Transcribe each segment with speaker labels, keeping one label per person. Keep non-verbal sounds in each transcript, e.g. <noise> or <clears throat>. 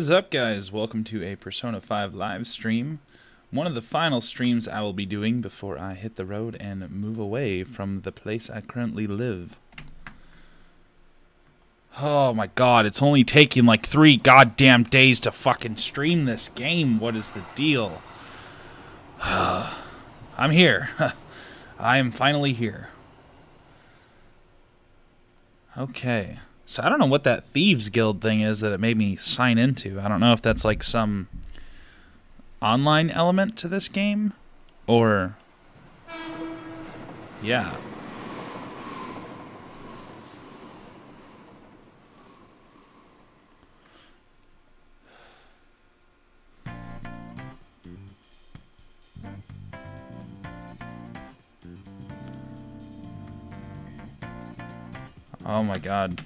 Speaker 1: Is up, guys? Welcome to a Persona 5 live stream. One of the final streams I will be doing before I hit the road and move away from the place I currently live. Oh my god, it's only taking like three goddamn days to fucking stream this game. What is the deal? <sighs> I'm here. <laughs> I am finally here. Okay. So I don't know what that Thieves Guild thing is that it made me sign into. I don't know if that's like some online element to this game or yeah. Oh my god.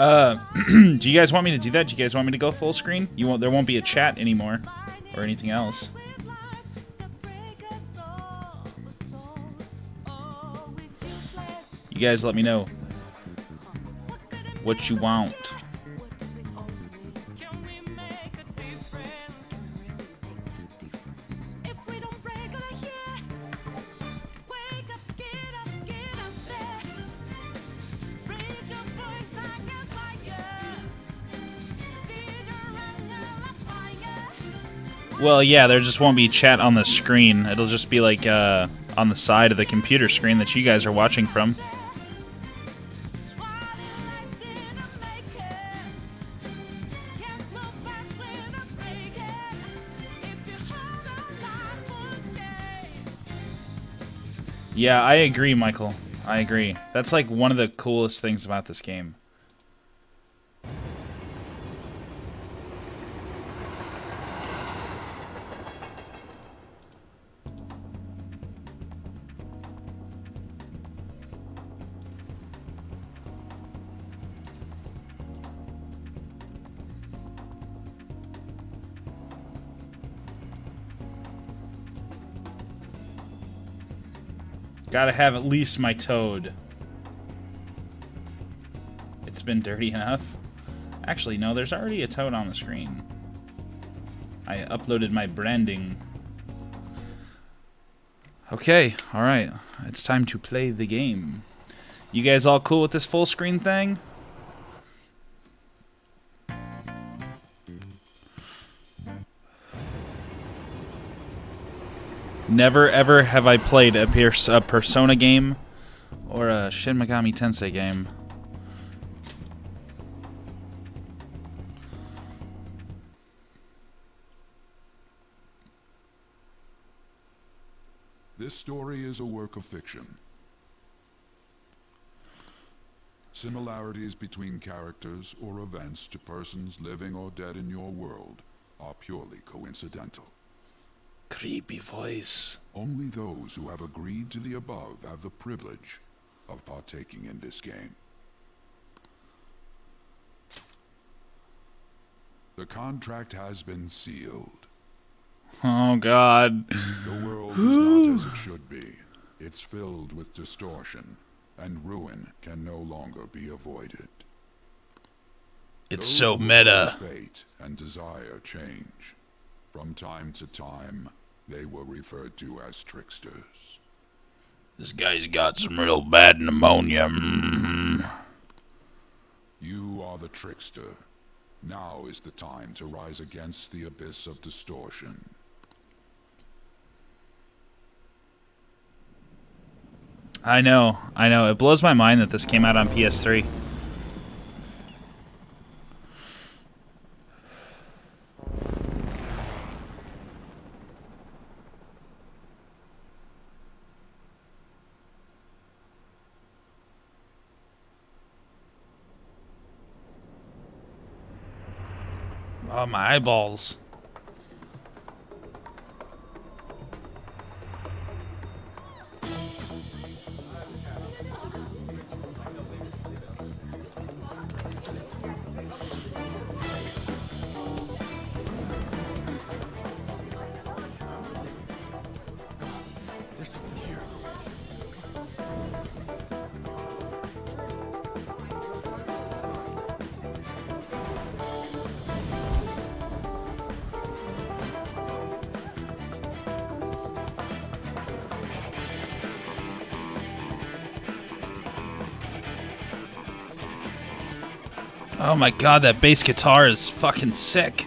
Speaker 1: Uh, <clears throat> do you guys want me to do that? Do you guys want me to go full screen? You won't. There won't be a chat anymore, or anything else. You guys, let me know what you want. Well, yeah, there just won't be chat on the screen. It'll just be like uh, on the side of the computer screen that you guys are watching from. Yeah, I agree, Michael. I agree. That's like one of the coolest things about this game. Gotta have at least my toad. It's been dirty enough. Actually, no, there's already a toad on the screen. I uploaded my branding. Okay, alright. It's time to play the game. You guys all cool with this full screen thing? Never ever have I played a, a Persona game or a Shin Megami Tensei game.
Speaker 2: This story is a work of fiction. Similarities between characters or events to persons living or dead in your world are purely coincidental.
Speaker 1: Creepy voice.
Speaker 2: Only those who have agreed to the above have the privilege of partaking in this game. The contract has been sealed.
Speaker 1: Oh, God.
Speaker 2: The world is not as it should be. It's filled with distortion, and ruin can no longer be avoided.
Speaker 1: It's Those so meta.
Speaker 2: Fate and desire change. From time to time, they were referred to as tricksters.
Speaker 1: This guy's got some real bad pneumonia. Mm -hmm.
Speaker 2: You are the trickster. Now is the time to rise against the abyss of distortion.
Speaker 1: I know, I know. It blows my mind that this came out on PS3. My eyeballs.
Speaker 3: my god, that bass guitar is fucking sick.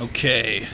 Speaker 4: Okay.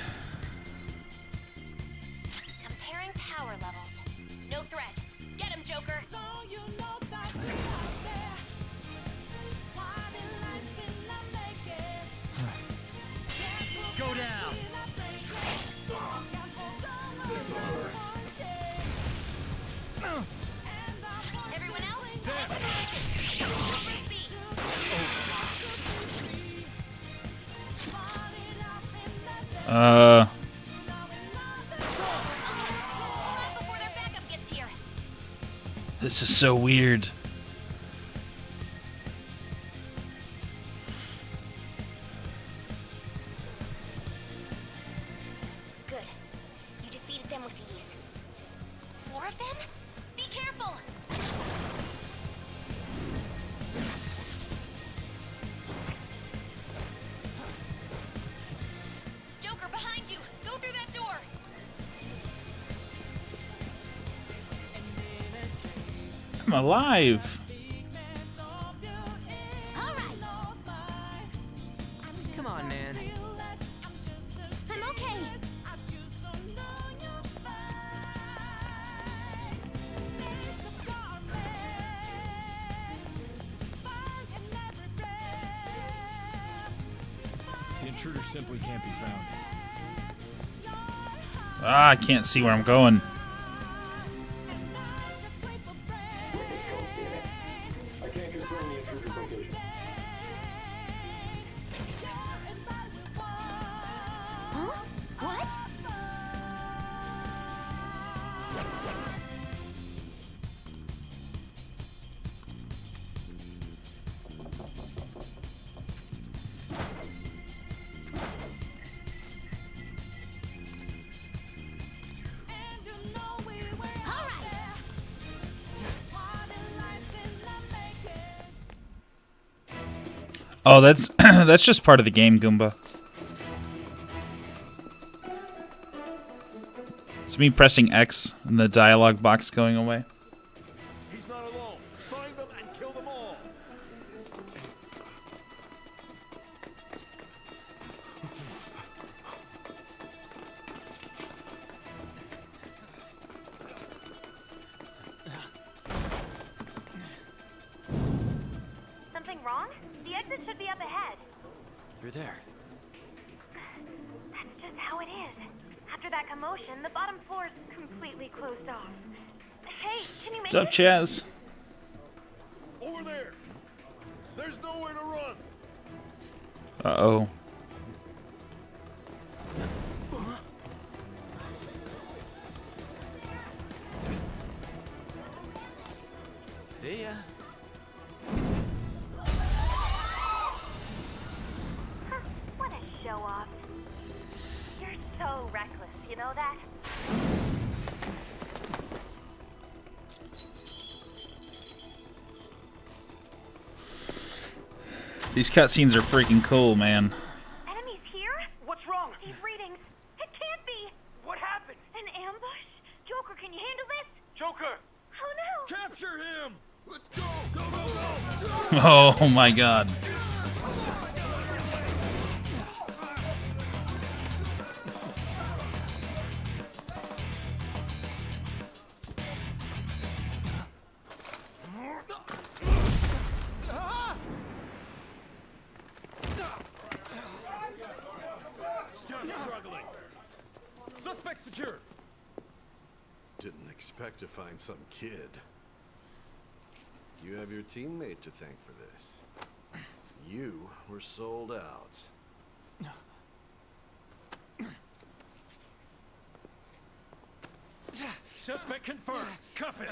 Speaker 3: so weird. alive.
Speaker 5: Come on, man.
Speaker 4: I'm okay.
Speaker 6: The intruder simply can't be found.
Speaker 3: Ah, I can't see where I'm going. Oh, that's <clears throat> that's just part of the game, Goomba. It's me pressing X and the dialogue box going away.
Speaker 1: out,
Speaker 3: Chaz.
Speaker 1: These cutscenes are freaking cool, man.
Speaker 7: Enemies here?
Speaker 6: What's wrong?
Speaker 7: These readings. It can't be.
Speaker 6: What happened?
Speaker 7: An ambush? Joker, can you handle this?
Speaker 6: Joker!
Speaker 7: Oh no!
Speaker 8: Capture him! Let's go! Go, go, go! <laughs>
Speaker 1: Oh my god.
Speaker 8: teammate to thank for this. You were sold out.
Speaker 6: Suspect confirmed. Cuff it.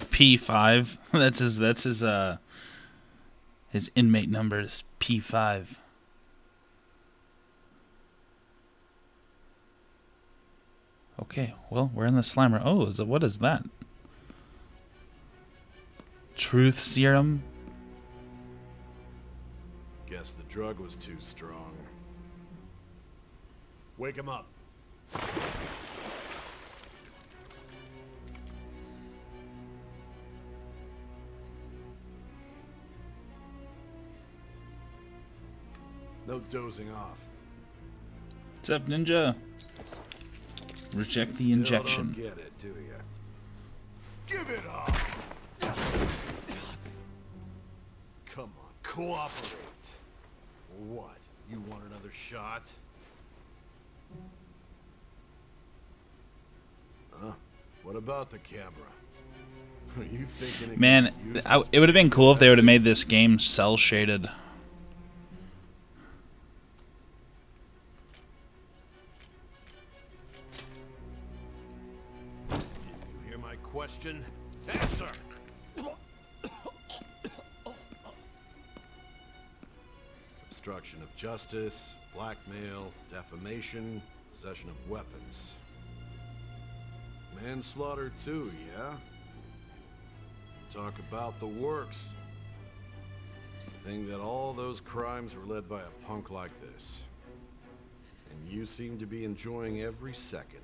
Speaker 1: P5. <laughs> That's his that's his uh his inmate number is P5. Okay, well, we're in the Slimer. Oh, is it, what is that? Truth serum.
Speaker 8: Guess the drug was too strong. Wake him up. No dozing off.
Speaker 1: What's up, Ninja? Reject the injection.
Speaker 8: It? Give it up. Come on, cooperate. What? You want another shot? Huh? What about the camera? <laughs> Are you thinking
Speaker 1: Man,
Speaker 8: can be used
Speaker 1: I, it would have been cool if they would have made this game cell shaded.
Speaker 8: Of justice, blackmail, defamation, possession of weapons. Manslaughter too, yeah? Talk about the works. To think that all those crimes were led by a punk like this. And you seem to be enjoying every second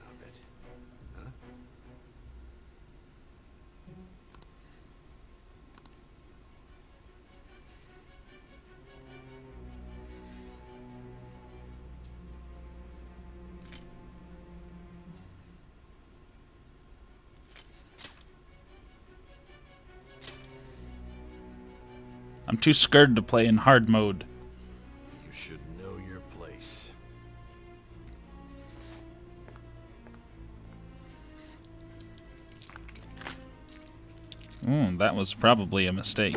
Speaker 1: too scared to play in hard mode.
Speaker 8: You should know your place.
Speaker 1: Mm, that was probably a mistake.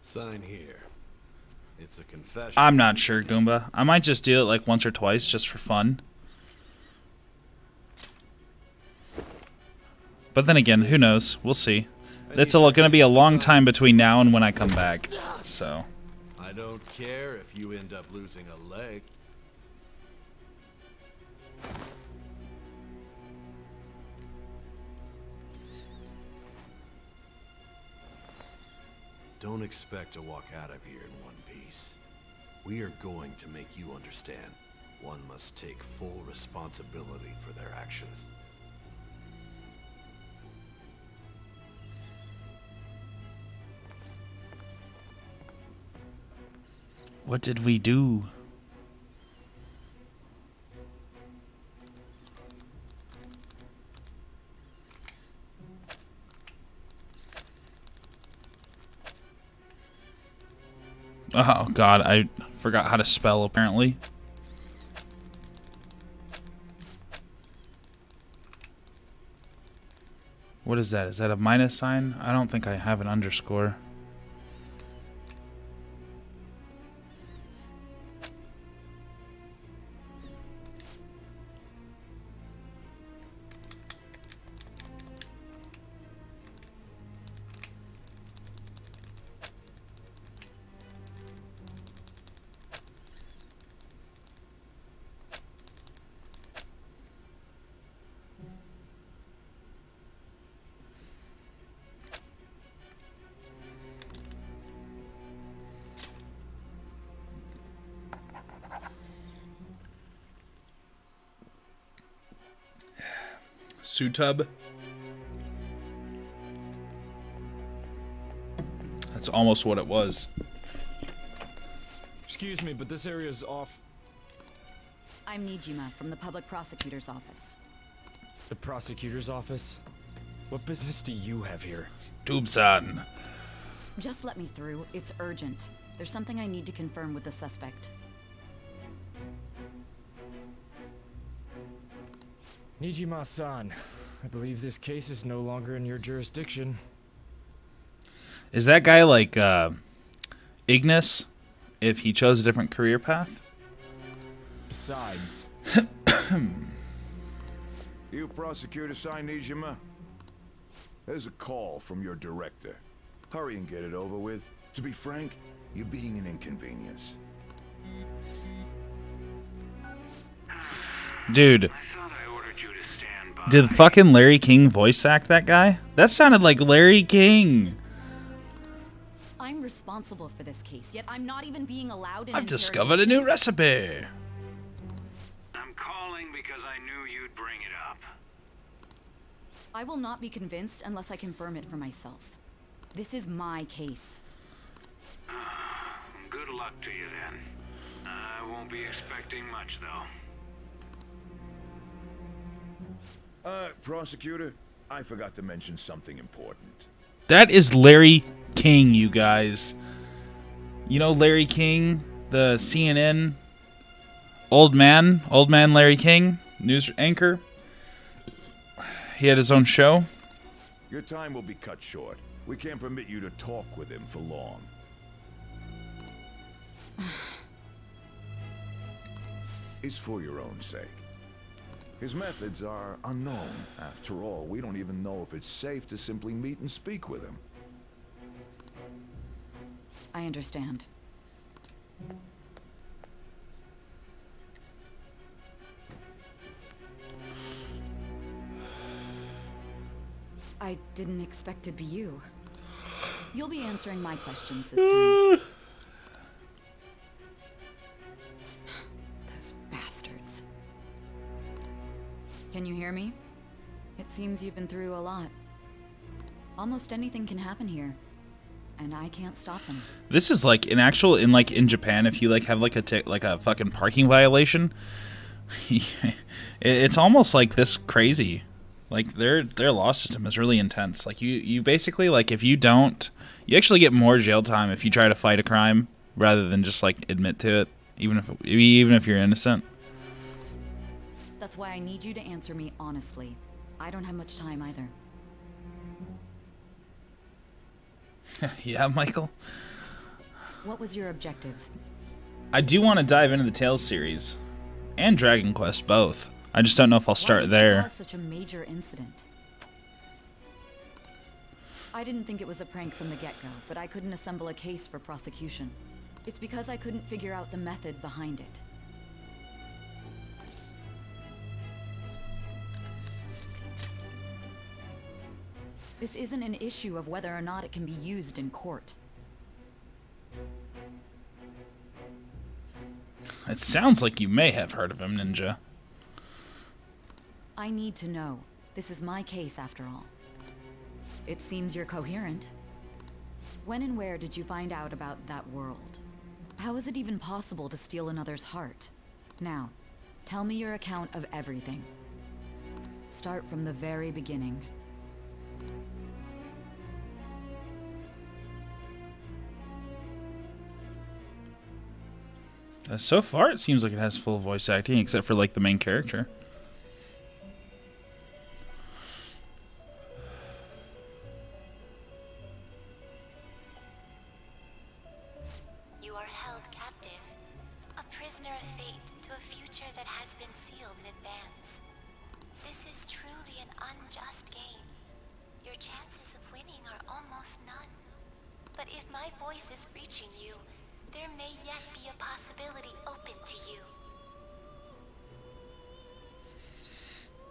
Speaker 8: Sign here. It's a confession.
Speaker 1: I'm not sure, Goomba. I might just do it like once or twice just for fun. But then again, who knows? We'll see. It's going to be a long time between now and when I come back. So,
Speaker 8: I don't care if you end up losing a leg. Don't expect to walk out of here in one piece. We are going to make you understand one must take full responsibility for their actions.
Speaker 1: What did we do? Oh god, I forgot how to spell apparently. What is that? Is that a minus sign? I don't think I have an underscore. Sutub. That's almost what it was.
Speaker 6: Excuse me, but this area is off
Speaker 9: I'm Nijima from the public prosecutor's office.
Speaker 6: the prosecutor's office. What business do you have here?
Speaker 1: Tube-san.
Speaker 9: Just let me through. It's urgent. There's something I need to confirm with the suspect.
Speaker 6: Nijima-san, I believe this case is no longer in your jurisdiction.
Speaker 1: Is that guy like uh, Ignis if he chose a different career path?
Speaker 6: Besides, <coughs>
Speaker 10: You prosecutor sign Nijima? There's a call from your director. Hurry and get it over with. To be frank, you're being an inconvenience.
Speaker 1: Dude. Did fucking Larry King voice act that guy? That sounded like Larry King.
Speaker 9: I'm responsible for this case, yet I'm not even being allowed an
Speaker 1: I've discovered a new recipe.
Speaker 11: I'm calling because I knew you'd bring it up.
Speaker 9: I will not be convinced unless I confirm it for myself. This is my case. <sighs>
Speaker 11: Good luck to you then. I won't be expecting much though.
Speaker 10: Uh, prosecutor, I forgot to mention something important.
Speaker 1: That is Larry King, you guys. You know Larry King, the CNN old man, old man Larry King, news anchor. He had his own show.
Speaker 10: Your time will be cut short. We can't permit you to talk with him for long. <sighs> it's for your own sake. His methods are unknown. After all, we don't even know if it's safe to simply meet and speak with him.
Speaker 9: I understand. I didn't expect it'd be you. You'll be answering my questions this time. <laughs> Can you hear me? It seems you've been through a lot. Almost anything can happen here, and I can't stop them.
Speaker 1: This is like in actual in like in Japan if you like have like a like a fucking parking violation. <laughs> it's almost like this crazy. Like their their law system is really intense. Like you you basically like if you don't you actually get more jail time if you try to fight a crime rather than just like admit to it even if even if you're innocent.
Speaker 9: That's why I need you to answer me honestly. I don't have much time either. <laughs>
Speaker 1: yeah, Michael.
Speaker 9: What was your objective?
Speaker 1: I do want to dive into the Tales series and Dragon Quest both. I just don't know if I'll start there.
Speaker 9: such a major incident. I didn't think it was a prank from the get-go, but I couldn't assemble a case for prosecution. It's because I couldn't figure out the method behind it. This isn't an issue of whether or not it can be used in court.
Speaker 1: It sounds like you may have heard of him, Ninja.
Speaker 9: I need to know. This is my case, after all. It seems you're coherent. When and where did you find out about that world? How is it even possible to steal another's heart? Now, tell me your account of everything. Start from the very beginning.
Speaker 1: Uh, so far, it seems like it has full voice acting, except for like the main character.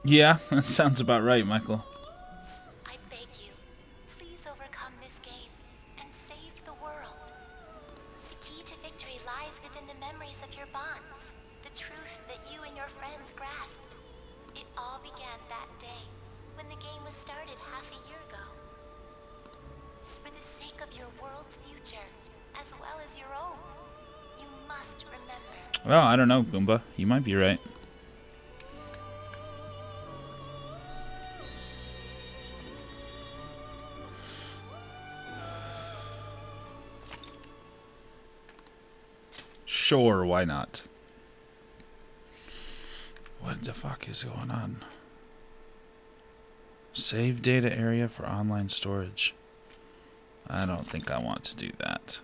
Speaker 1: Yeah, <laughs> that sounds about right, Michael.
Speaker 12: I beg you, please overcome this game and save the world. The key to victory lies within the memories of your bonds, the truth that you and your friends grasped. It all began that day, when the game was started half a year ago. For the sake of your world's future, as well as your own, you must remember.
Speaker 1: Well, I don't know, Goomba. You might be right. Sure, why not? What the fuck is going on? Save data area for online storage. I don't think I want to do that.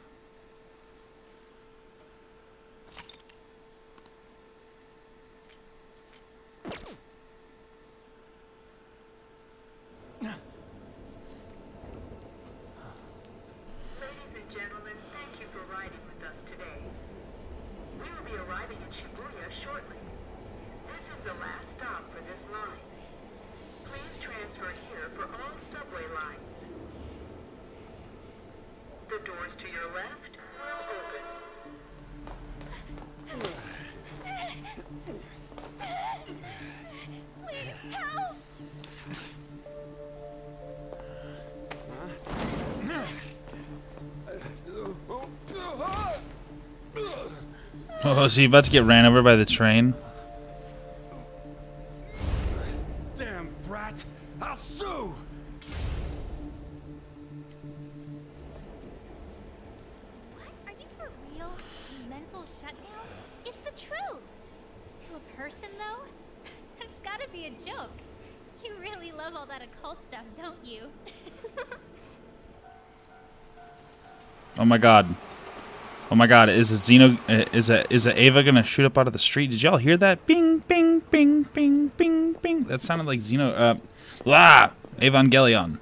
Speaker 1: Oh, is he about to get ran over by the train? Oh my god, is a Xeno uh, is a is a Ava gonna shoot up out of the street? Did y'all hear that? Bing bing bing bing bing bing. That sounded like Xeno uh ah Evangelion.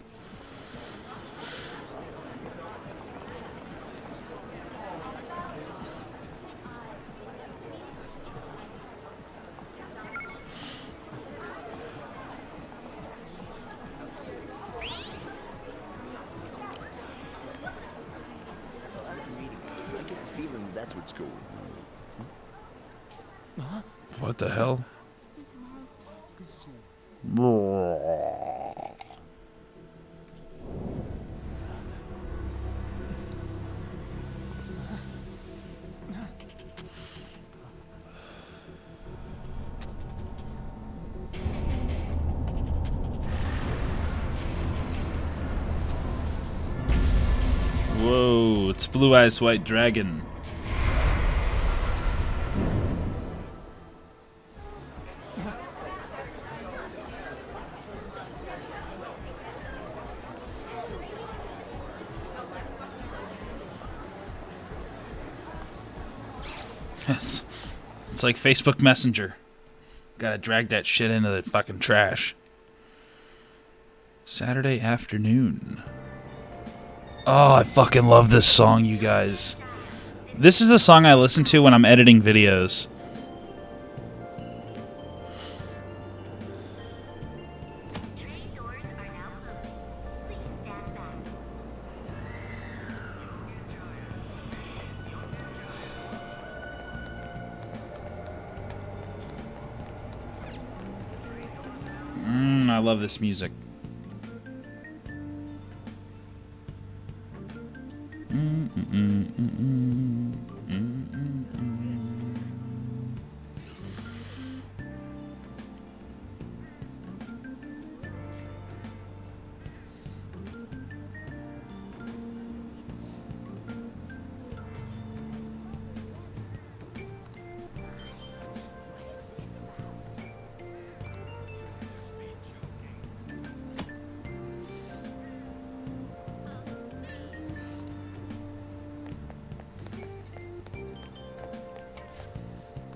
Speaker 1: It's White Dragon. <laughs> It's, it's like Facebook Messenger. Gotta drag that shit into the fucking trash. Saturday afternoon. Oh, I fucking love this song, you guys. This is a song I listen to when I'm editing videos. Mm, I love this music.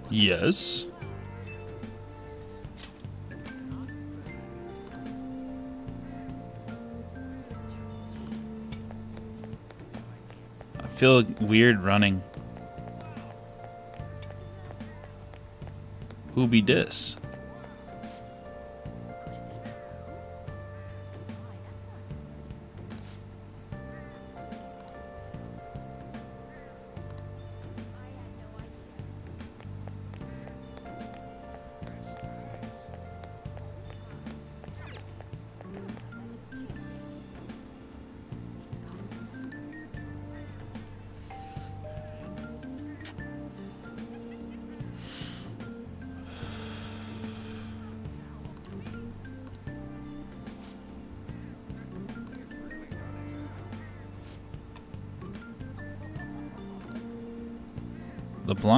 Speaker 1: Yes. I feel weird running. Who be dis?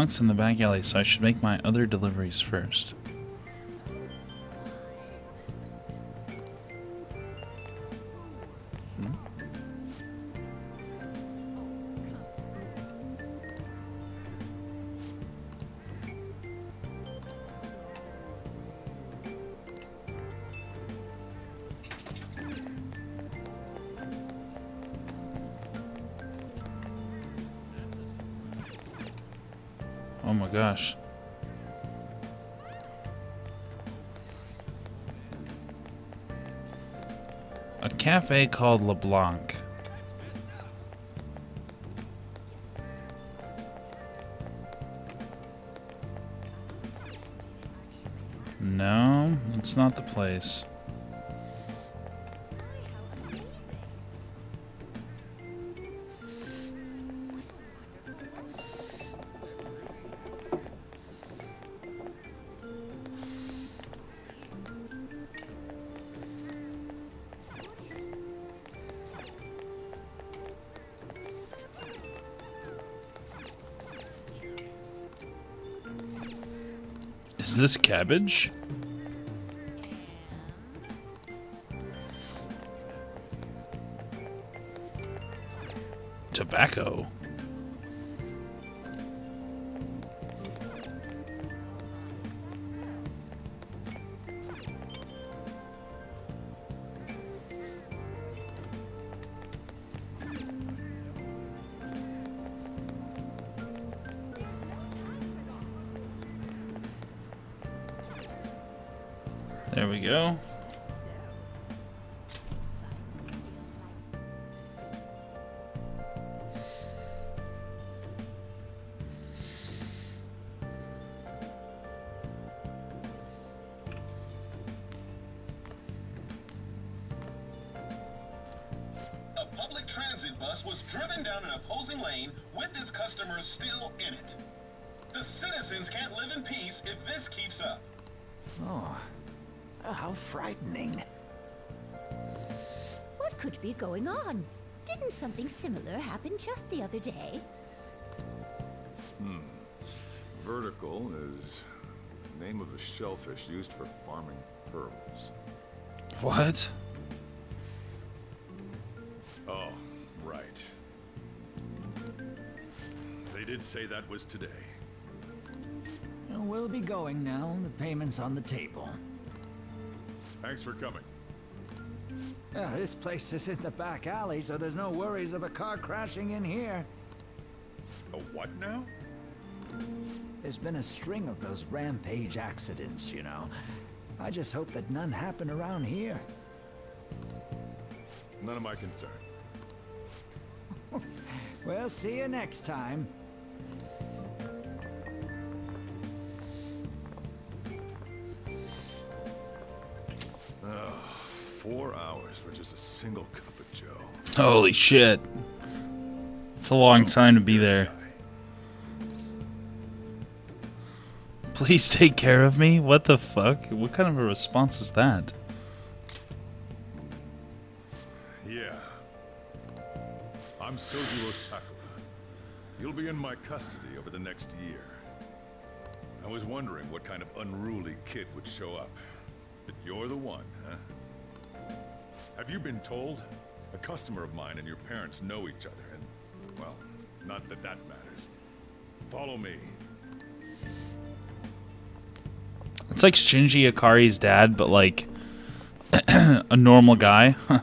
Speaker 1: LeBlanc's in the back alley, so I should make my other deliveries first. Cafe called LeBlanc. No, it's not the place. This cabbage? Tobacco.
Speaker 13: Transit bus was driven down an opposing lane with its customers still in it. The citizens can't live in peace if this keeps up.
Speaker 14: Oh, how frightening.
Speaker 15: What could be going on? Didn't something similar happen just the other day?
Speaker 10: Hmm. Vertical is the name of a shellfish used for farming pearls.
Speaker 1: What?
Speaker 16: Say that was today.
Speaker 14: Well, be going now. The payment's on the table.
Speaker 16: Thanks for coming.
Speaker 14: Uh, this place is in the back alley, so there's no worries of a car crashing in here.
Speaker 16: A what now?
Speaker 14: There's been a string of those rampage accidents, you know. I just hope that none happen around here.
Speaker 16: None of my concern. <laughs>
Speaker 14: Well, see you next time.
Speaker 10: For just a single cup of joe.
Speaker 1: Holy shit. It's a long time to be there. Please take care of me? What the fuck? What kind of a response is that?
Speaker 16: Yeah. I'm Sojiro Sakura. You'll be in my custody over the next year. I was wondering what kind of unruly kid would show up. But you're the one, huh? Have you been told? A customer of mine and your parents know each other, and, well, not that that matters. Follow me.
Speaker 1: It's like Shinji Ikari's dad, but like <clears throat> a normal guy. <laughs>
Speaker 16: I'll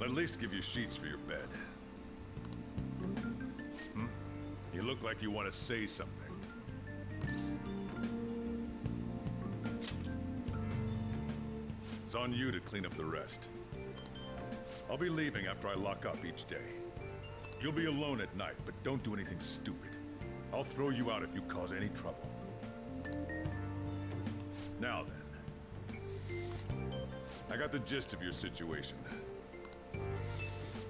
Speaker 16: at least give you sheets for your bed. Hmm? You look like you want to say something. It's on you to clean up the rest. I'll be leaving after I lock up each day. You'll be alone at night, but don't do anything stupid. I'll throw you out if you cause any trouble. Now then. I got the gist of your situation.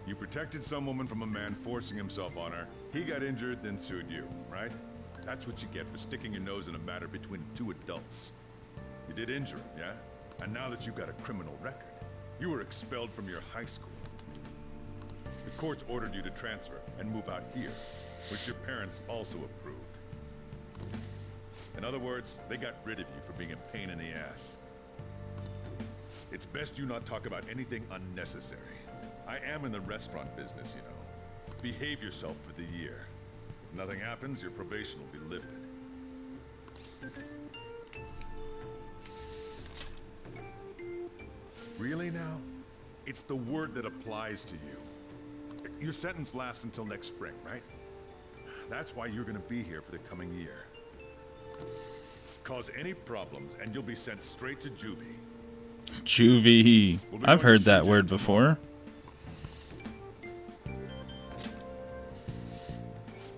Speaker 16: You protected some woman from a man forcing himself on her. He got injured, then sued you, right? That's what you get for sticking your nose in a matter between two adults. You did injure him, yeah? And now that you've got a criminal record, you were expelled from your high school. The courts ordered you to transfer and move out here. which your parents also approved. In other words, they got rid of you for being a pain in the ass. It's best you not talk about anything unnecessary. I am in the restaurant business, you know. Behave yourself for the year. If nothing happens, your probation will be lifted. Really now? It's the word that applies to you. Your sentence lasts until next spring, right? That's why you're gonna be here for the coming year. Cause any problems, and you'll be sent straight to juvie.
Speaker 1: Juvie. I've heard that word before.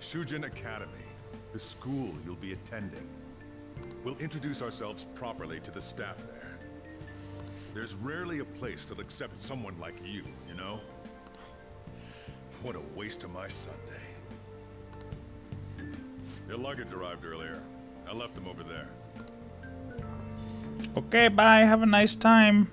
Speaker 16: Shujin Academy, the school you'll be attending. We'll introduce ourselves properly to the staff there. There's rarely a place that'll accept someone like you, you know? What a waste of my Sunday. Your luggage arrived earlier. I left them over there.
Speaker 1: Okay, bye. Have a nice time.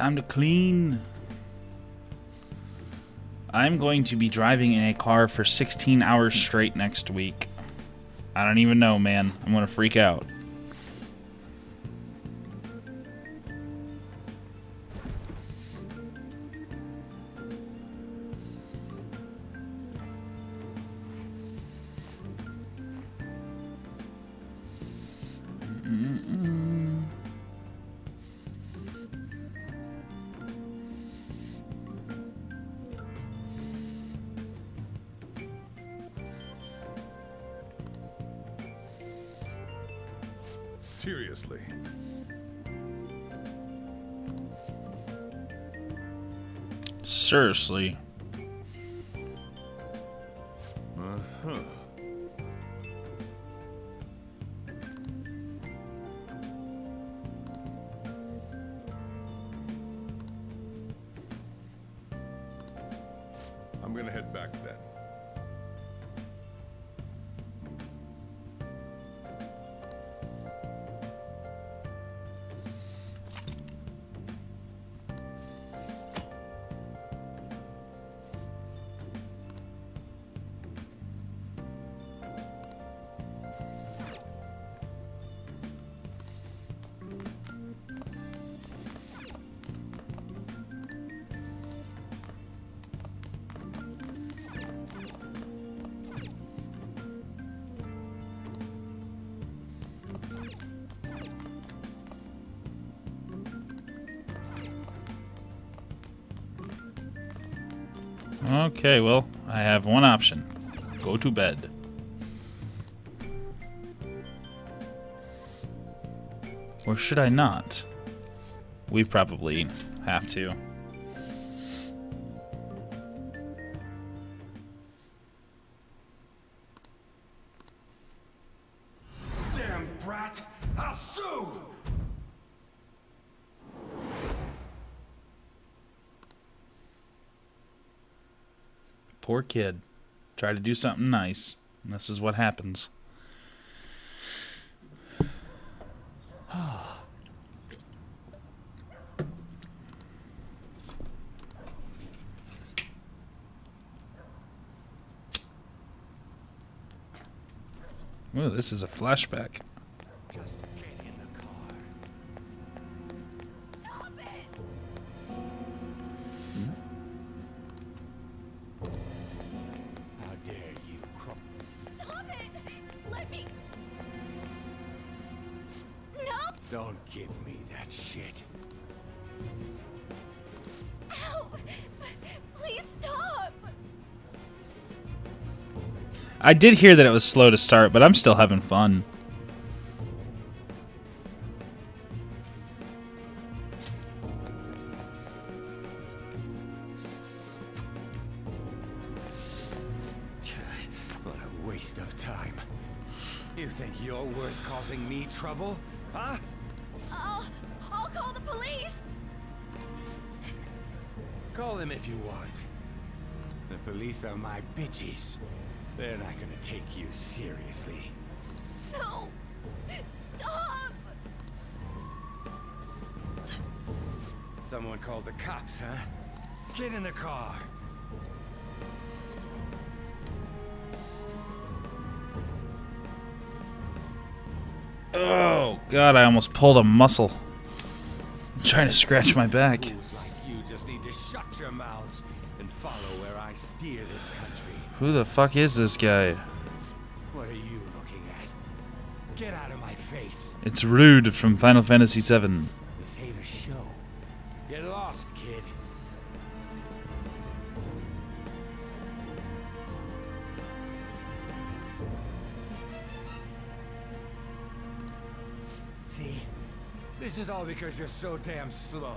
Speaker 1: Time to clean. I'm going to be driving in a car for 16 hours straight next week. I don't even know, man. I'm going to freak out.
Speaker 16: Seriously. I'm gonna head back then.
Speaker 1: Okay, well, I have one option. Go to bed. Or should I not? We probably have to. Kid. Try to do something nice. And this is what happens. <sighs> Ooh, this is a flashback. I did hear that it was slow to start, but I'm still having fun.
Speaker 9: The
Speaker 17: cops, huh? Get in the car.
Speaker 1: Oh god, I almost pulled a muscle. I'm trying to scratch my back.
Speaker 17: Like you just need to shut your mouths and follow where I steer this country.
Speaker 1: Who the fuck is this guy?
Speaker 17: What are you looking at? Get out of my face.
Speaker 1: It's Rude from Final Fantasy VII.
Speaker 17: Because you're so damn slow.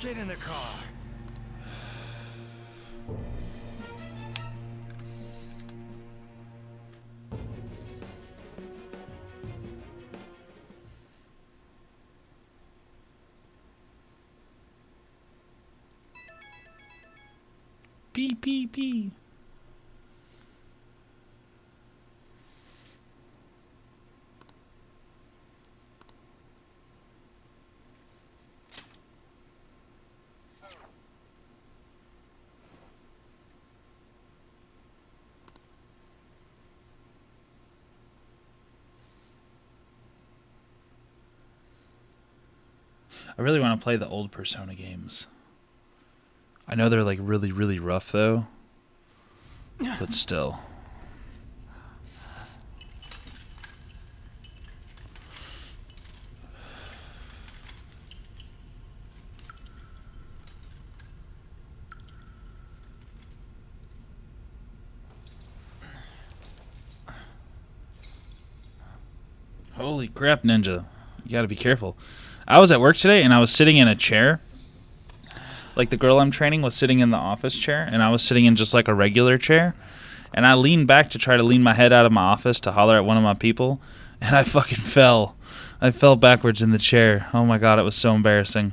Speaker 17: Get in the car.
Speaker 1: Beep beep beep. I really want to play the old Persona games. I know they're like really, really rough though. But still. Holy crap, Ninja. You gotta be careful. I was at work today and I was sitting in a chair. Like the girl I'm training was sitting in the office chair and I was sitting in just like a regular chair. And I leaned back to try to lean my head out of my office to holler at one of my people. <laughs> And I fucking fell. I fell backwards in the chair. Oh my god, it was so embarrassing.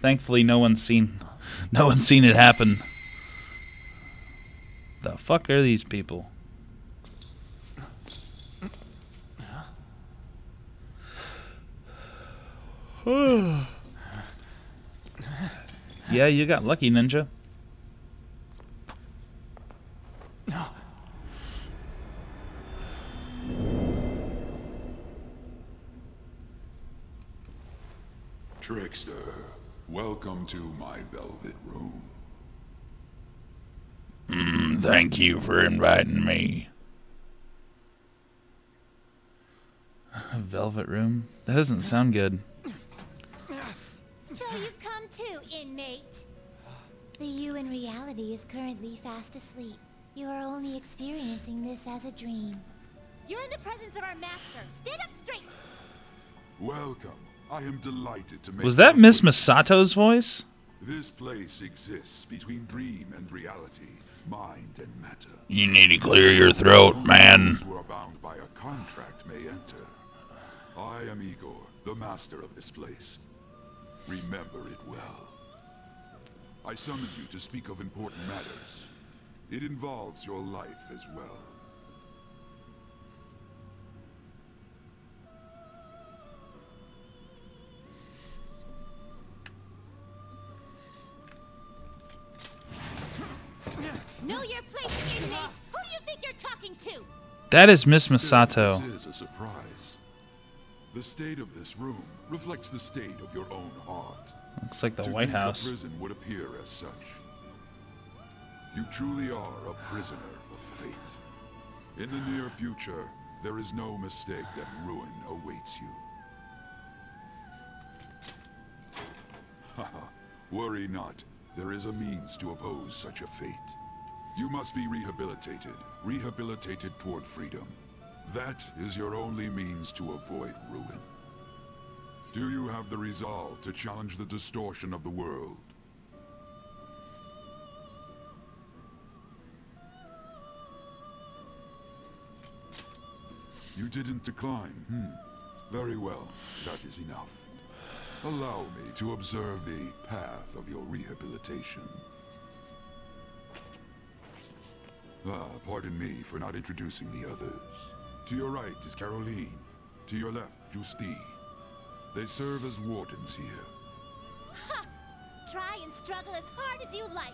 Speaker 1: Thankfully, no one's seen, <laughs> no one's seen it happen. The fuck are these people? <sighs> yeah, you got lucky, Ninja.
Speaker 2: Trickster, welcome to my velvet room.
Speaker 1: Mm, thank you for inviting me. <sighs> Velvet room? That doesn't sound good.
Speaker 15: So you've come to, inmate. The you in reality is currently fast asleep. You are only experiencing this as a dream. You're in the presence of our master. Stand up straight.
Speaker 2: Welcome. I am delighted to make
Speaker 1: Was that Miss Misato's voice?
Speaker 2: This place exists between dream and reality, mind and matter.
Speaker 1: You need to clear your throat, man.
Speaker 2: Those who are bound by a contract may enter. I am Igor, the master of this place. Remember it well. I summoned you to speak of important matters. It involves your life as well.
Speaker 15: Know your place, inmate. Who do you think you're talking to?
Speaker 1: That is Miss Misato.
Speaker 2: This is a surprise. The state of this room reflects the state of your own heart.
Speaker 1: Looks like the
Speaker 2: to
Speaker 1: White House.
Speaker 2: Prison would appear as such. You truly are a prisoner of fate. In the near future, there is no mistake that ruin awaits you. Haha, worry not. There is a means to oppose such a fate. You must be rehabilitated, rehabilitated toward freedom. That is your only means to avoid ruin. Do you have the resolve to challenge the distortion of the world? You didn't decline. Hmm. Very well. That is enough. Allow me to observe the path of your rehabilitation. Ah, pardon me for not introducing the others. To your right is Caroline. To your left, Justine. They serve as wardens here.
Speaker 15: Ha! Try and struggle as hard as you like.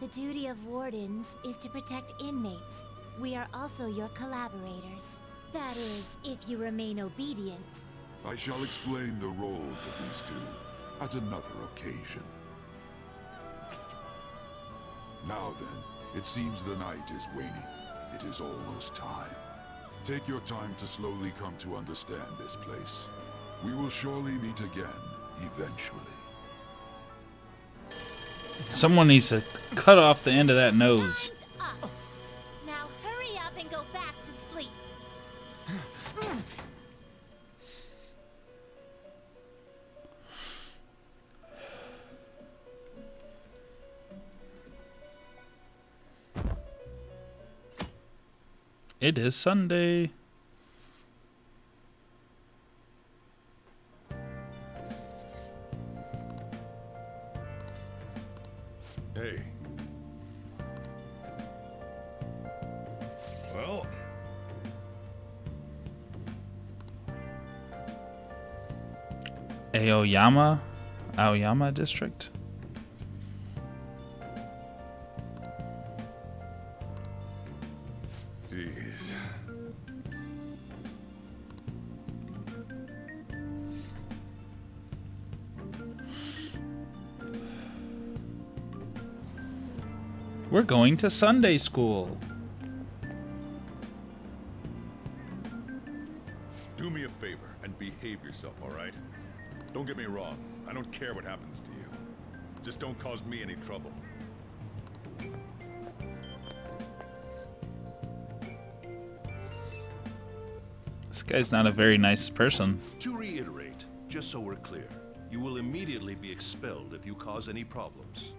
Speaker 15: The duty of wardens is to protect inmates. We are also your collaborators. That is, if you remain obedient.
Speaker 2: I shall explain the roles of these two at another occasion. Now then, it seems the night is waning. It is almost time. Take your time to slowly come to understand this place. We will surely meet again, eventually.
Speaker 1: Someone needs to cut off the end of that nose. It is Sunday.
Speaker 16: Hey. Well,
Speaker 1: Aoyama, Aoyama district.
Speaker 16: Jeez.
Speaker 1: We're going to Sunday school.
Speaker 16: Do me a favor and behave yourself, all right? Don't get me wrong. I don't care what happens to you. Just don't cause me any trouble.
Speaker 1: Guy's not a very nice person.
Speaker 18: To reiterate, just so we're clear, you will immediately be expelled if you cause any problems.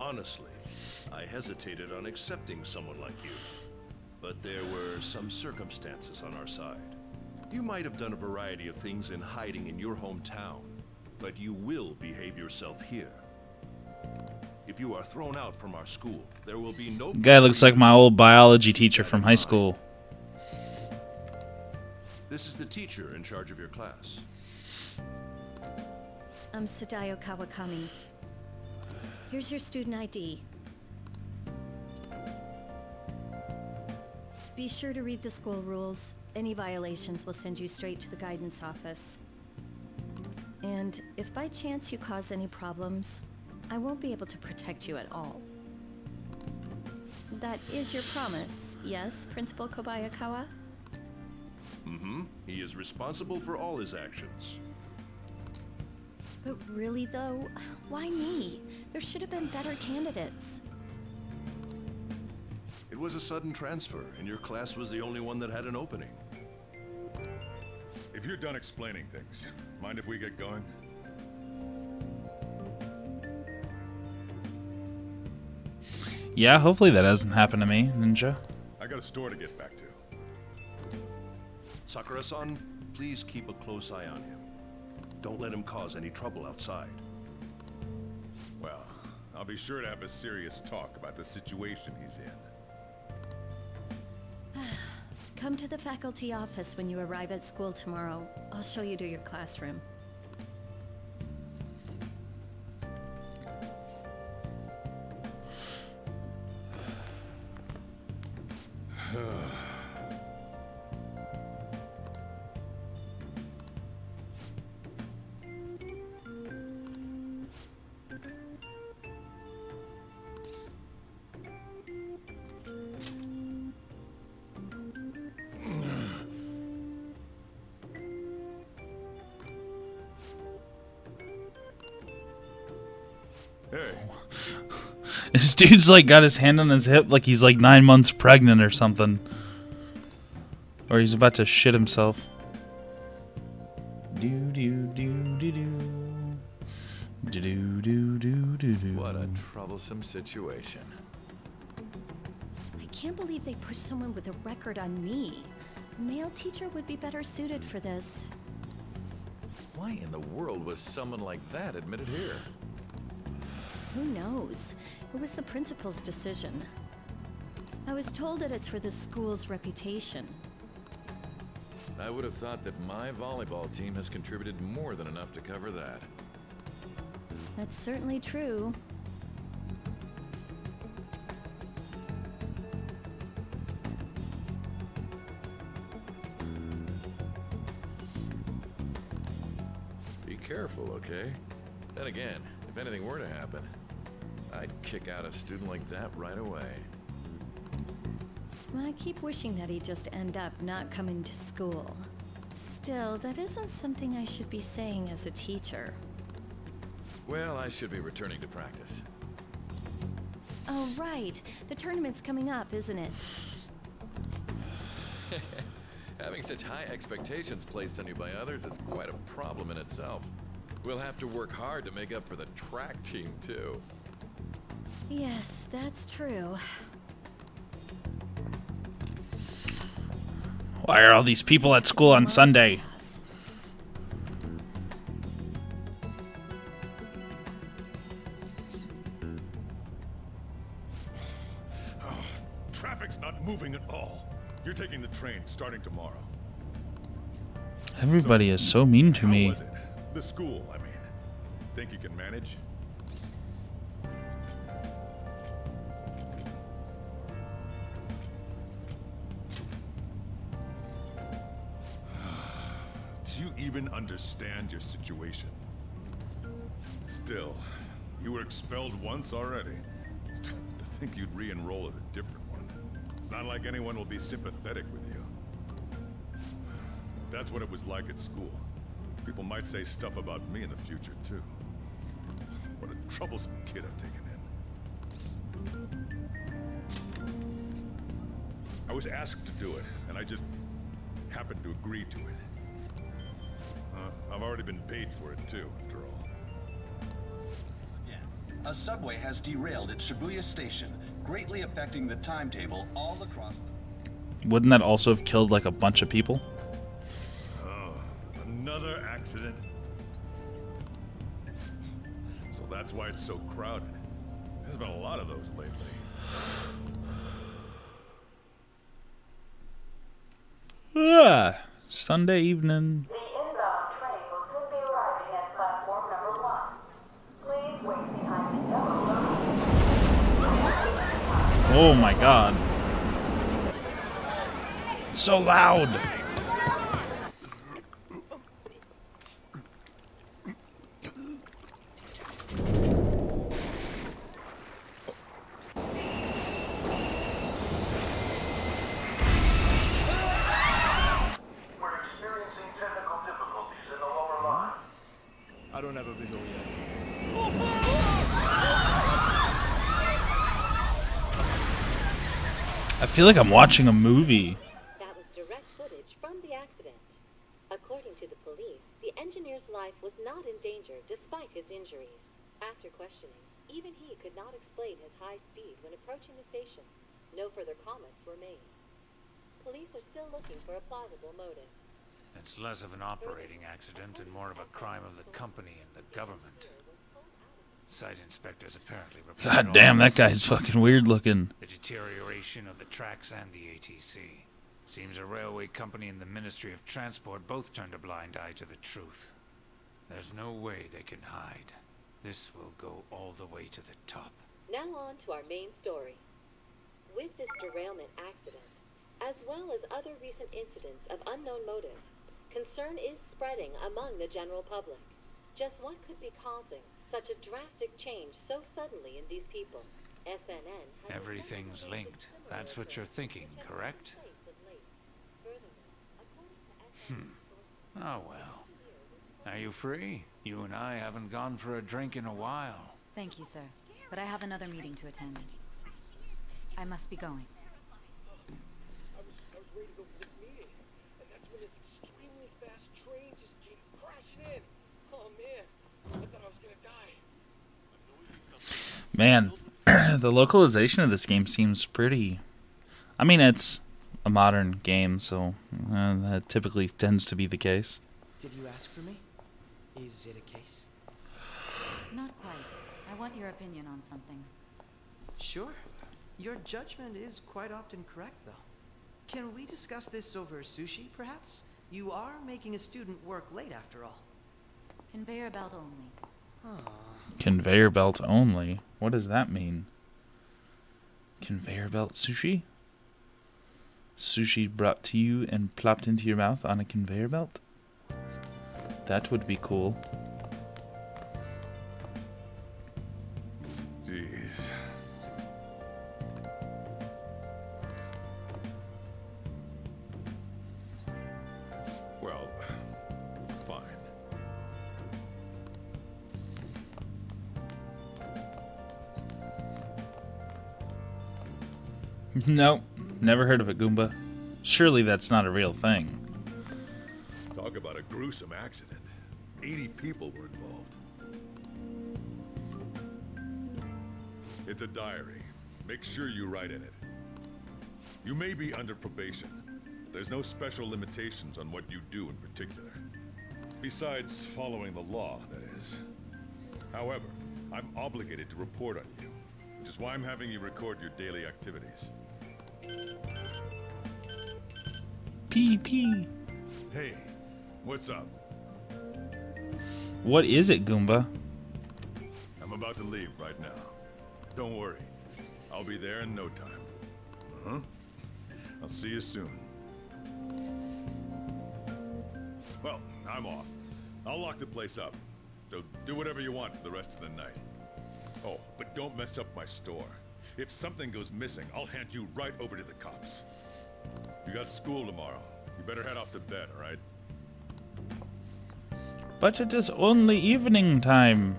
Speaker 18: Honestly, I hesitated on accepting someone like you. But there were some circumstances on our side. You might have done a variety of things in hiding in your hometown, but you will behave yourself here. If you are thrown out from our school, there will be no
Speaker 1: Guy looks like my old biology teacher from high school.
Speaker 18: This is the teacher in charge of your class.
Speaker 19: I'm Sadayo Kawakami. Here's your student ID. Be sure to read the school rules. Any violations will send you straight to the guidance office. And if by chance you cause any problems, I won't be able to protect you at all. That is your promise, yes, Principal Kobayakawa?
Speaker 18: Mm-hmm. He is responsible for all his actions.
Speaker 19: But really, though, why me? There should have been better candidates.
Speaker 18: It was a sudden transfer, and your class was the only one that had an opening.
Speaker 16: If you're done explaining things, mind if we get going?
Speaker 1: Yeah, hopefully that doesn't happen to me, Ninja.
Speaker 16: I got a store to get back to.
Speaker 18: Sakura-san, please keep a close eye on him. Don't let him cause any trouble outside.
Speaker 16: Well, I'll be sure to have a serious talk about the situation he's in. <sighs>
Speaker 19: Come to the faculty office when you arrive at school tomorrow. I'll show you to your classroom. <laughs>
Speaker 1: This dude's like got his hand on his hip like he's like nine months pregnant or something. Or he's about to shit himself. Do do do do do. Do do do do do do.
Speaker 20: What a troublesome situation.
Speaker 15: I
Speaker 19: can't believe they pushed someone with a record on me. A male teacher would be better suited for this.
Speaker 20: Why in the world was someone like that admitted here?
Speaker 19: Who knows? It was the principal's decision. I was told that it's for the school's reputation.
Speaker 20: I would have thought that my volleyball team has contributed more than enough to cover that.
Speaker 19: That's certainly true.
Speaker 20: Be careful, okay? Then again, if anything were to happen, I'd kick out a student like that right away.
Speaker 19: Well, I keep wishing that he'd just end up not coming to school. Still, that isn't something I should be saying as a teacher.
Speaker 20: Well, I should be returning to practice.
Speaker 19: Oh, right. The tournament's coming up, isn't it? <laughs>
Speaker 20: Having such high expectations placed on you by others is quite a problem in itself. We'll have to work hard to make up for the track team, too.
Speaker 19: Yes, that's true.
Speaker 1: Why are all these people at school on Sunday?
Speaker 16: Oh, traffic's not moving at all. You're taking the train starting tomorrow.
Speaker 1: Everybody is so mean to
Speaker 16: How
Speaker 1: me.
Speaker 16: was it? The school, I mean. Think you can manage? Even understand your situation? Still, you were expelled once already. To think you'd re-enroll at a different one. It's not like anyone will be sympathetic with you. That's what it was like at school. People might say stuff about me in the future, too. What a troublesome kid I've taken in. I was asked to do it, and I just happened to agree to it. Uh, I've already been paid for it, too, after all.
Speaker 21: A subway has derailed at Shibuya Station, greatly affecting the timetable all across the...
Speaker 1: Wouldn't that also have killed like a bunch of people?
Speaker 16: Oh, another accident? So that's why it's so crowded. There's been a lot of those lately. <sighs>
Speaker 1: Ah, Sunday evening. Oh my god. So loud.
Speaker 6: I don't have a visual yet.
Speaker 1: I feel like I'm watching a movie.
Speaker 22: That was direct footage from the accident. According to the police, the engineer's life was not in danger despite his injuries. After questioning, even he could not explain his high speed when approaching the station. No further comments were made. Police are still looking for a plausible motive.
Speaker 11: It's less of an operating accident and more of a crime of the company and the government. Site inspectors apparently
Speaker 1: God damn, that guy's fucking weird looking.
Speaker 11: The deterioration of the tracks and the ATC. Seems a railway company and the Ministry of Transport both turned a blind eye to the truth. There's no way they can hide. This will go all the way to the top.
Speaker 22: Now on to our main story. With this derailment accident, as well as other recent incidents of unknown motive, concern is spreading among the general public. Just what could be causing such a drastic change so suddenly in these people? SNN
Speaker 11: Everything's linked. That's what you're thinking, correct? Hmm. Oh well. Are you free? You and I haven't gone for a drink in a while.
Speaker 9: Thank you, sir. But I have another meeting to attend. I must be going.
Speaker 23: I was, I was ready to go for this meeting, and that's when this extremely fast train just came crashing in. Oh man, I thought I was gonna die.
Speaker 1: Man, <clears throat> the localization of this game seems pretty I mean, it's a modern game, so uh, that typically tends to be the case.
Speaker 24: Did you ask for me? Is it a case?
Speaker 9: Not quite. I want your opinion on something.
Speaker 24: Sure. Your judgment is quite often correct, though. Can we discuss this over sushi, perhaps? You are making a student work late, after all.
Speaker 9: Conveyor belt only.
Speaker 1: Conveyor belt only. What does that mean? Conveyor belt sushi? Sushi brought to you and plopped into your mouth on a conveyor belt? That would be cool. Nope. Never heard of it, Goomba. Surely that's not a real thing.
Speaker 16: Talk about a gruesome accident. 80 people were involved. It's a diary. Make sure you write in it. You may be under probation. But there's no special limitations on what you do in particular. Besides following the law, that is. However, I'm obligated to report on you, which is why I'm having you record your daily activities.
Speaker 1: PP.
Speaker 16: Hey, what's up?
Speaker 1: What is it, Goomba?
Speaker 16: I'm about to leave right now. Don't worry. I'll be there in no time. Uh-huh. I'll see you soon. Well, I'm off. I'll lock the place up. So do whatever you want for the rest of the night. Oh, but don't mess up my store. If something goes missing, I'll hand you right over to the cops. You got school tomorrow. You better head off to bed, all right?
Speaker 1: But it is only evening time.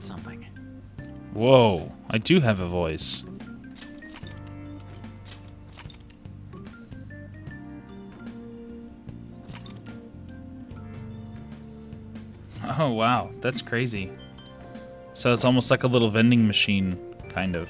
Speaker 24: Something.
Speaker 1: Whoa, I do have a voice. Oh wow, that's crazy. So it's almost like a little vending machine, kind of.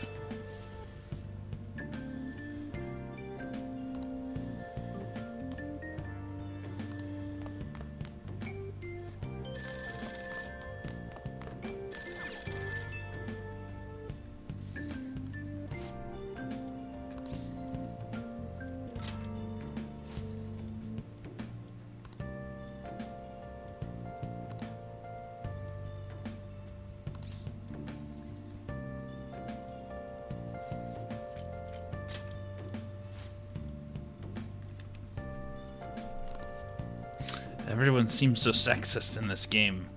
Speaker 1: Seems so sexist in this game.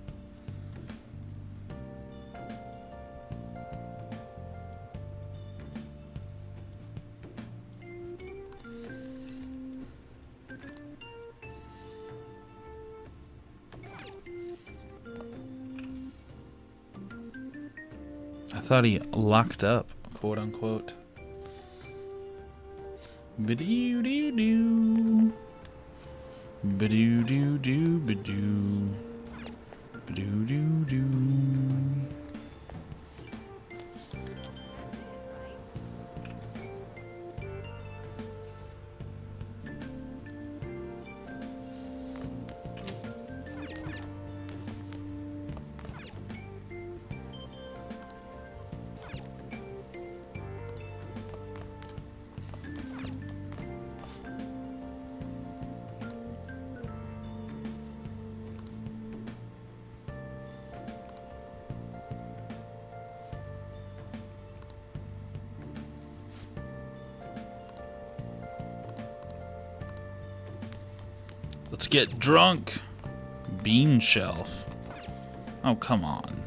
Speaker 1: I thought he locked up, quote unquote. Ba-doo doo doo. Ba-doo doo doo ba-doo. Ba-doo doo doo. Get drunk. Bean shelf. Oh, come on.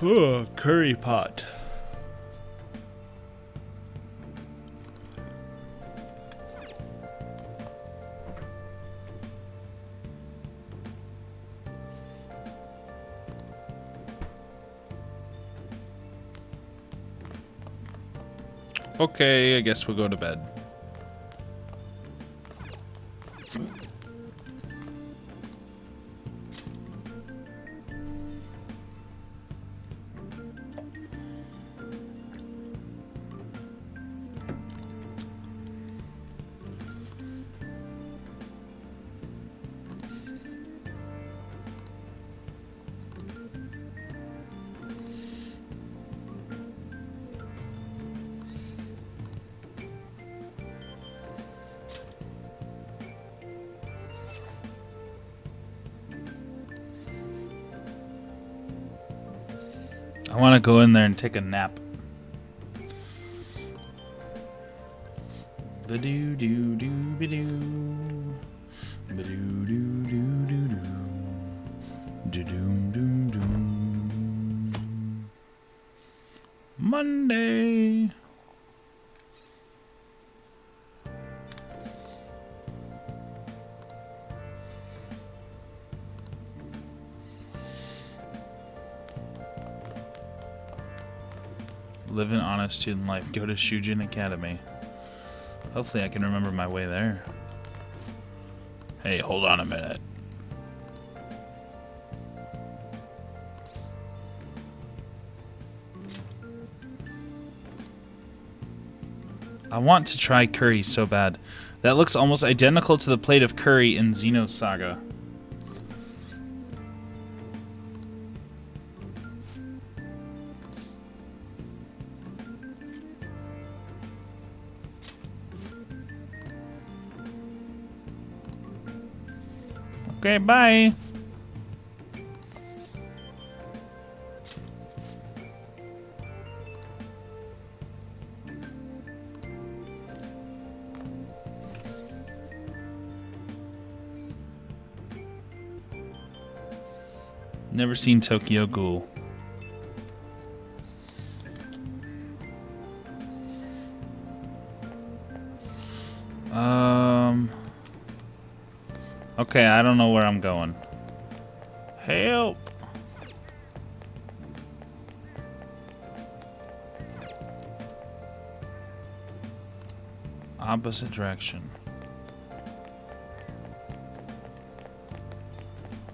Speaker 1: Oh, curry pot. Okay, I guess we'll go to bed. Go in there and take a nap. Ba-doo Honest student life. Go to Shujin Academy. Hopefully I can remember my way there. Hey, hold on a minute. I want to try curry so bad. That looks almost identical to the plate of curry in Xenosaga. Okay, bye. Never seen Tokyo Ghoul. Okay, I don't know where I'm going. Help! Opposite direction.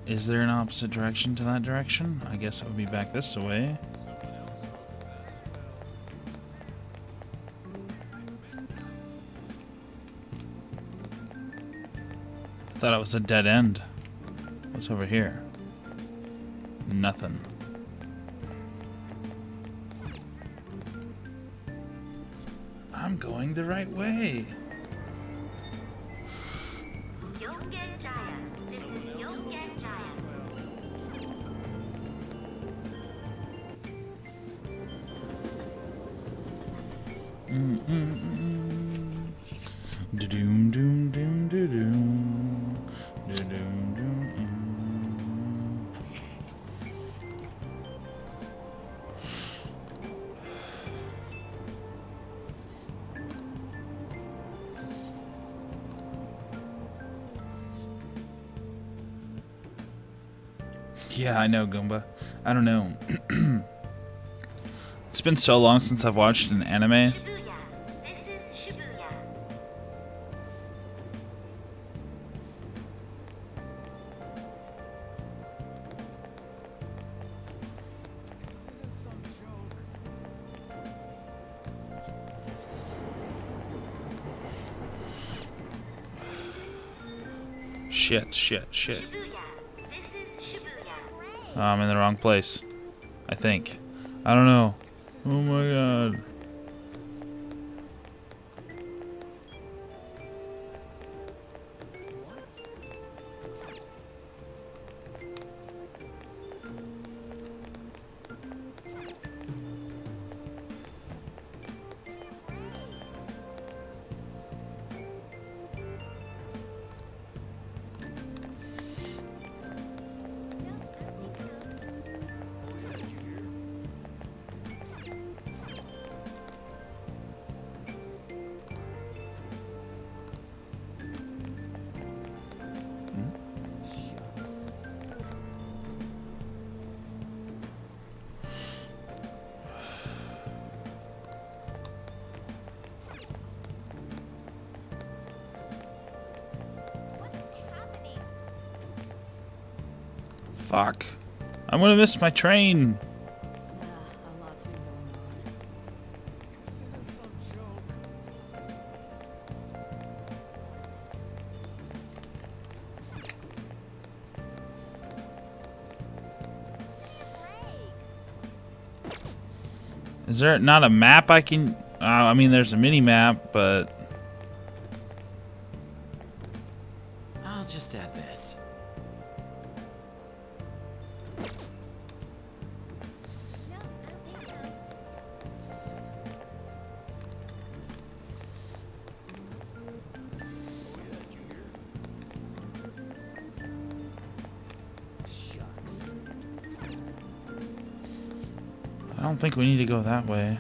Speaker 1: Is there an opposite direction to that direction? I guess it would be back this way. Thought it was a dead end. What's over here? Nothing. Know, Goomba. I don't know. <clears throat> it's been so long since I've watched an anime. Place. I think. I don't know. Fuck. I'm gonna miss my train. Is there not a map I can... Uh, I mean, there's a mini map, but... we need to go that way.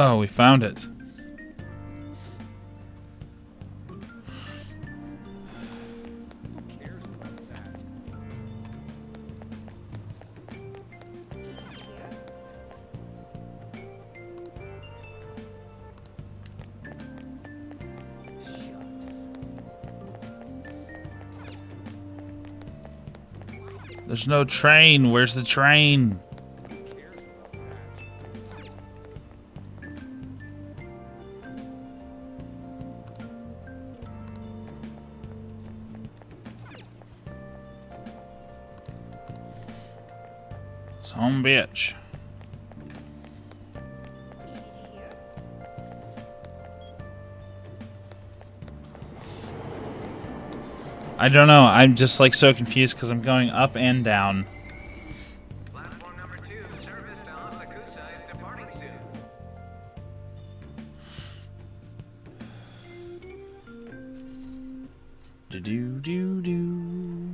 Speaker 1: Oh, we found it. There's no train. Where's the train? I don't know. I'm just like so confused because I'm going up and down. Do do do do.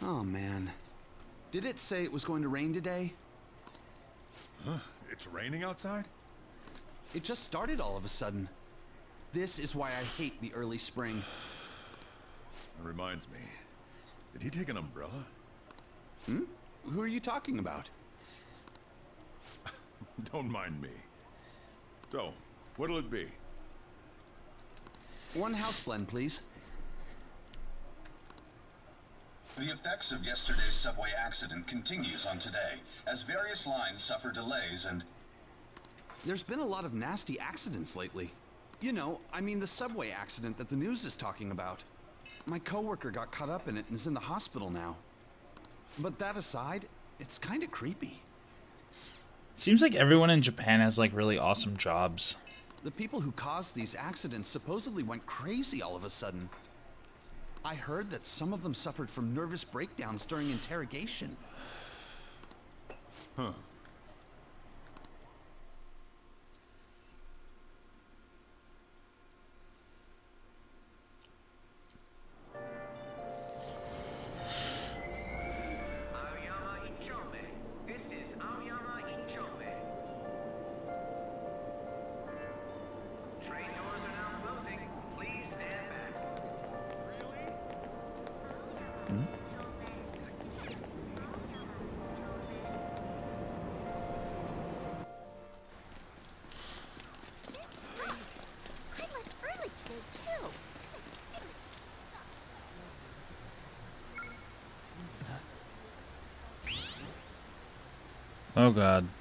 Speaker 21: Oh man. Did it say it was going to rain today?
Speaker 16: Huh? It's raining outside?
Speaker 21: It just started all of a sudden. This is why I hate the early spring.
Speaker 16: That reminds me. Did he take an umbrella?
Speaker 21: Hmm? Who are you talking about? <laughs>
Speaker 16: Don't mind me. So, what'll it be?
Speaker 21: One house blend, please.
Speaker 13: The effects of yesterday's subway accident continues on today, as various lines suffer delays and...
Speaker 21: There's been a lot of nasty accidents lately. You know, I mean the subway accident that the news is talking about. My coworker got caught up in it and is in the hospital now. But that aside, it's kind of creepy.
Speaker 1: Seems like everyone in Japan has like really awesome jobs.
Speaker 21: The people who caused these accidents supposedly went crazy all of a sudden. I heard that some of them suffered from nervous breakdowns during interrogation.
Speaker 16: Huh.
Speaker 1: Oh god.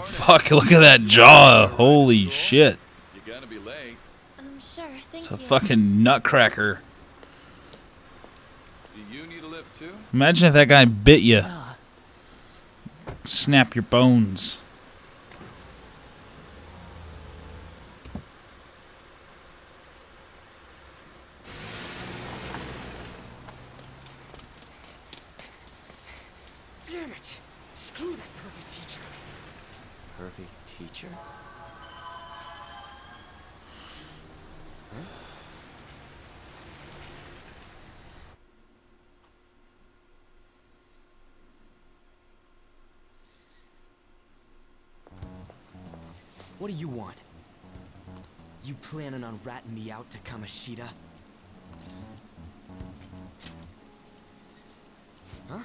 Speaker 1: <laughs> Fuck, look at that jaw. Holy shit.
Speaker 20: You gotta be late.
Speaker 15: I'm sure, thank
Speaker 1: It's a
Speaker 15: you.
Speaker 1: fucking nutcracker.
Speaker 20: Do you need a lift too?
Speaker 1: Imagine if that guy bit you. Snap your bones.
Speaker 5: Ratting me out to Kamoshida? Huh?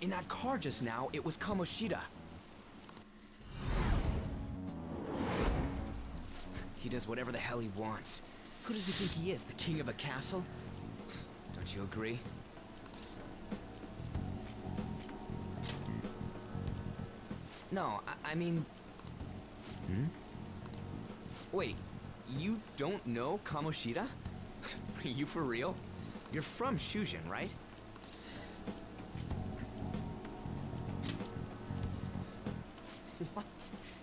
Speaker 5: In that car just now, it was Kamoshida. He does whatever the hell he wants. Who does he think he is, the king of a castle? Don't you agree? No, I, I mean... Hmm? Wait, you don't know Kamoshida? Are <laughs> you for real? You're from Shujin, right? <laughs> What?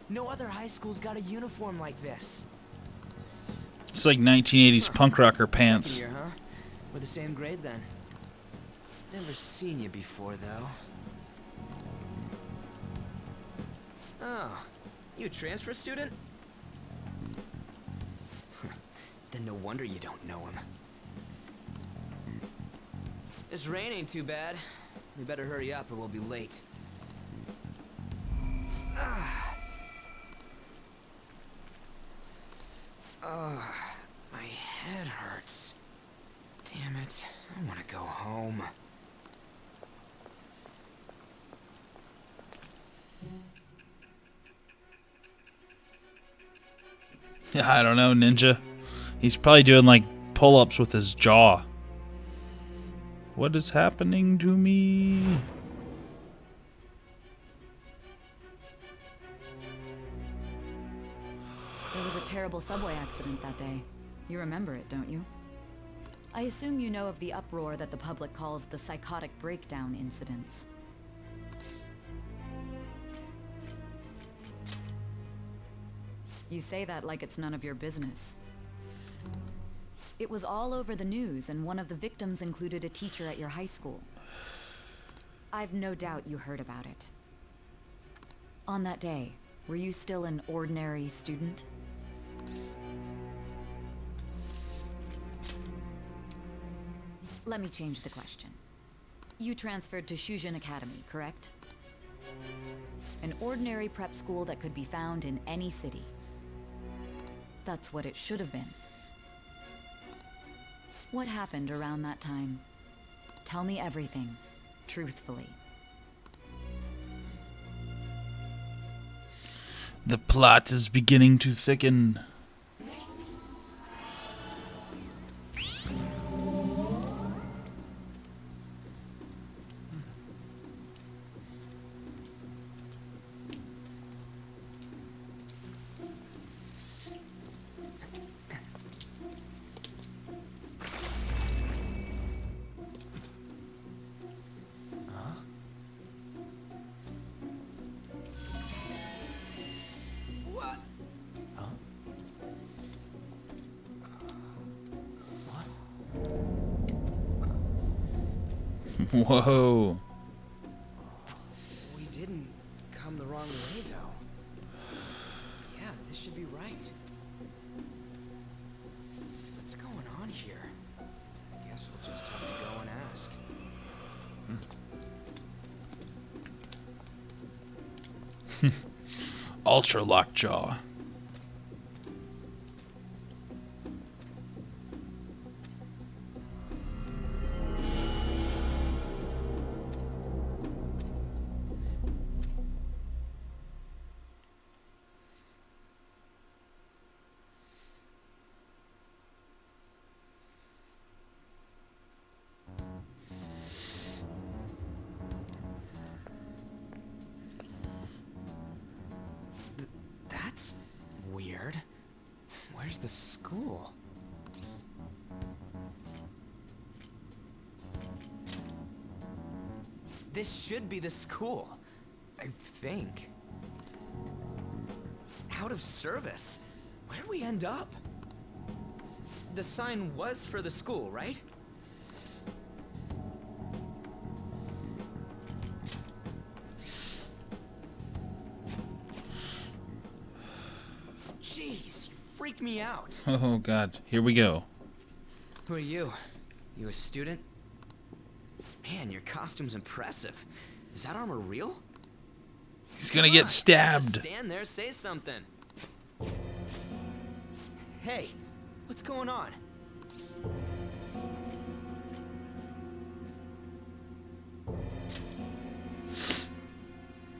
Speaker 5: No other high school's got a uniform like this.
Speaker 1: It's like 1980s punk rocker pants.
Speaker 5: Year, huh? We're the same grade then. Never seen you before, though. Oh, you a transfer student? No wonder you don't know him. This rain ain't too bad. We better hurry up or we'll be late. Ah. Ugh, my head hurts. Damn it, I want to go home. <laughs>
Speaker 1: I don't know, Ninja. He's probably doing like pull ups with his jaw. What is happening to me?
Speaker 9: There was a terrible subway accident that day. You remember it, don't you? I assume you know of the uproar that the public calls the psychotic breakdown incidents. You say that like it's none of your business. It was all over the news, and one of the victims included a teacher at your high school. I've no doubt you heard about it. On that day, were you still an ordinary student? Let me change the question. You transferred to Shujin Academy, correct? An ordinary prep school that could be found in any city. That's what it should have been. What happened around that time? Tell me everything, truthfully.
Speaker 1: The plot is beginning to thicken. Whoa.
Speaker 5: We didn't come the wrong way, though. Yeah, this should be right. What's going on here? I guess we'll just have to go and ask. Hmm. <laughs>
Speaker 1: Ultra Lockjaw.
Speaker 5: Should be the school. I think. Out of service? Where'd we end up? The sign was for the school, right? Jeez, you freak me out. <laughs>
Speaker 1: Oh god, here we go.
Speaker 5: Who are you? You a student? Man, your costume's impressive. Is that armor real?
Speaker 1: He's gonna get
Speaker 5: Just
Speaker 1: stabbed.
Speaker 5: stand there, say something. Hey, what's going on?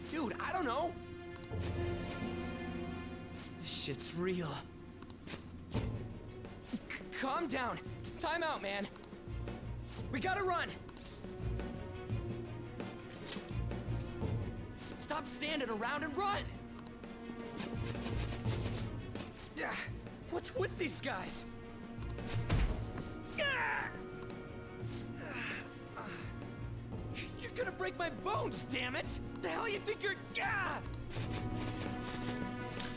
Speaker 5: Dude, I don't know. This shit's real. C- calm down. Time out, man. We gotta run. Stop standing around and run! Yeah, what's with these guys? You're gonna break my bones, damn it! The hell you think you're? Ah!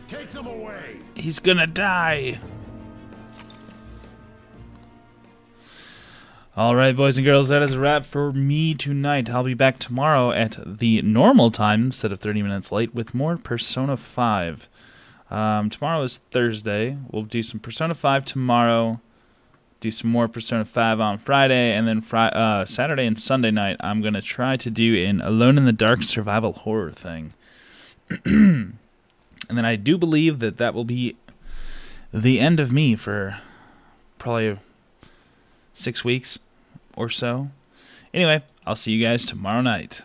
Speaker 10: Take them away!
Speaker 1: He's gonna die. All right, boys and girls, that is a wrap for me tonight. I'll be back tomorrow at the normal time instead of 30 minutes late with more Persona 5. Um, tomorrow is Thursday. We'll do some Persona 5 tomorrow, do some more Persona 5 on Friday, and then fri- uh, Saturday and Sunday night, I'm going to try to do an Alone in the Dark survival horror thing. <clears throat> and then I do believe that that will be the end of me for probably six weeks or so. Anyway, I'll see you guys tomorrow night.